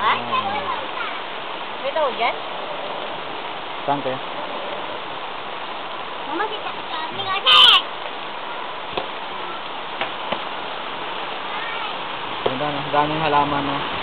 Ha? May tawag yan? Mama, kita ka sa hmm. aming asin! Halaman, no?